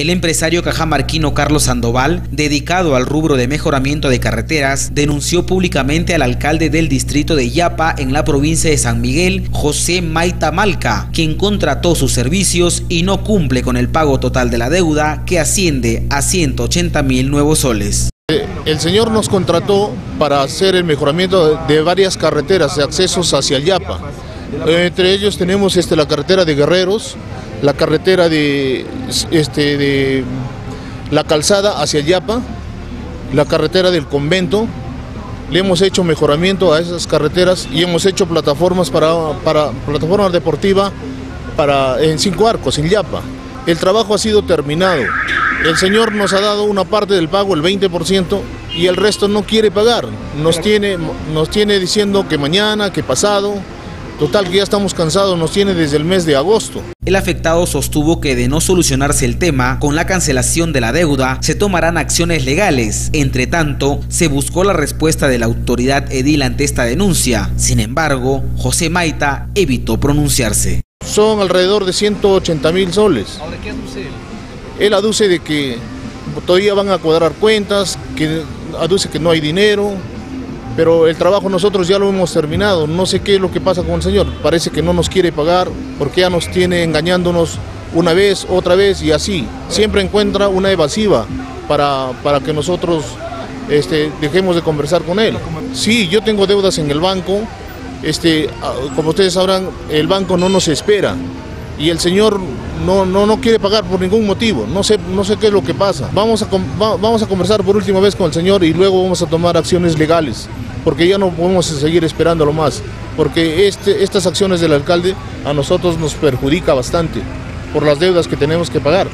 El empresario cajamarquino Carlos Sandoval, dedicado al rubro de mejoramiento de carreteras, denunció públicamente al alcalde del distrito de Yapa en la provincia de San Miguel, José Maita Malca, quien contrató sus servicios y no cumple con el pago total de la deuda que asciende a 180 mil nuevos soles. El señor nos contrató para hacer el mejoramiento de varias carreteras de accesos hacia el Yapa. Entre ellos tenemos este, la carretera de Guerreros, la carretera de, este, de la calzada hacia Yapa, la carretera del convento, le hemos hecho mejoramiento a esas carreteras y hemos hecho plataformas para, para plataformas deportivas para, en cinco arcos, en Yapa. El trabajo ha sido terminado. El señor nos ha dado una parte del pago, el 20%, y el resto no quiere pagar. Nos tiene, nos tiene diciendo que mañana, que pasado, Total que ya estamos cansados, nos tiene desde el mes de agosto. El afectado sostuvo que de no solucionarse el tema, con la cancelación de la deuda, se tomarán acciones legales. Entre tanto, se buscó la respuesta de la autoridad edil ante esta denuncia. Sin embargo, José Maita evitó pronunciarse. Son alrededor de 180 mil soles. ¿Ahora qué aduce él? Él aduce de que todavía van a cuadrar cuentas, que aduce que no hay dinero, pero el trabajo nosotros ya lo hemos terminado. No sé qué es lo que pasa con el señor. Parece que no nos quiere pagar porque ya nos tiene engañándonos una vez, otra vez y así. Siempre encuentra una evasiva para, para que nosotros este, dejemos de conversar con él. Sí, yo tengo deudas en el banco. Este, ah, como ustedes sabrán, el banco no nos espera y el señor no, no, no quiere pagar por ningún motivo, no sé, no sé qué es lo que pasa. Vamos a, vamos a conversar por última vez con el señor y luego vamos a tomar acciones legales, porque ya no podemos seguir esperándolo más, porque este, estas acciones del alcalde a nosotros nos perjudica bastante por las deudas que tenemos que pagar.